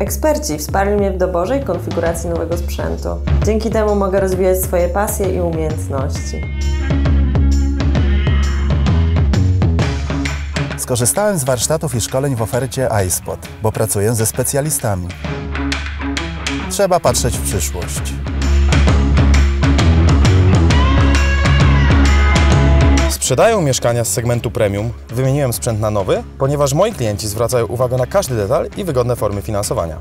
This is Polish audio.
Eksperci wsparli mnie w doborze i konfiguracji nowego sprzętu. Dzięki temu mogę rozwijać swoje pasje i umiejętności. Skorzystałem z warsztatów i szkoleń w ofercie iSpot, bo pracuję ze specjalistami. Trzeba patrzeć w przyszłość. Sprzedają mieszkania z segmentu premium, wymieniłem sprzęt na nowy, ponieważ moi klienci zwracają uwagę na każdy detal i wygodne formy finansowania.